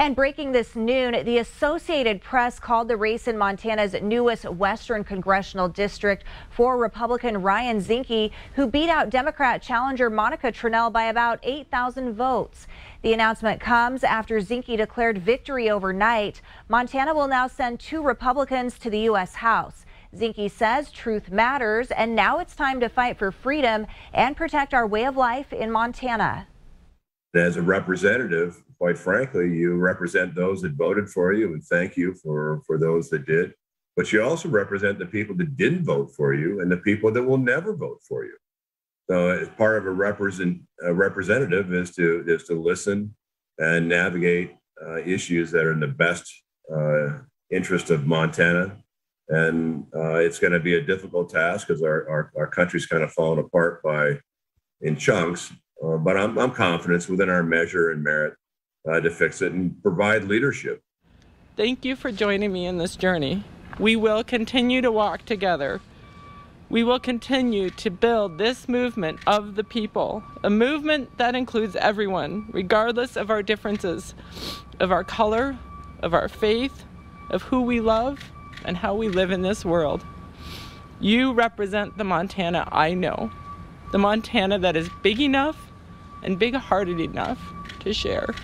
And breaking this noon, the Associated Press called the race in Montana's newest Western Congressional District for Republican Ryan Zinke, who beat out Democrat challenger Monica Tranel by about 8,000 votes. The announcement comes after Zinke declared victory overnight. Montana will now send two Republicans to the U.S. House. Zinke says truth matters, and now it's time to fight for freedom and protect our way of life in Montana. As a representative, quite frankly, you represent those that voted for you, and thank you for, for those that did. But you also represent the people that didn't vote for you and the people that will never vote for you. So, as part of a, represent, a representative is to is to listen and navigate uh, issues that are in the best uh, interest of Montana. And uh, it's going to be a difficult task because our, our, our country's kind of fallen apart by in chunks. Uh, but I'm, I'm confident within our measure and merit uh, to fix it and provide leadership. Thank you for joining me in this journey. We will continue to walk together. We will continue to build this movement of the people, a movement that includes everyone, regardless of our differences, of our color, of our faith, of who we love, and how we live in this world. You represent the Montana I know, the Montana that is big enough and big hearted enough to share.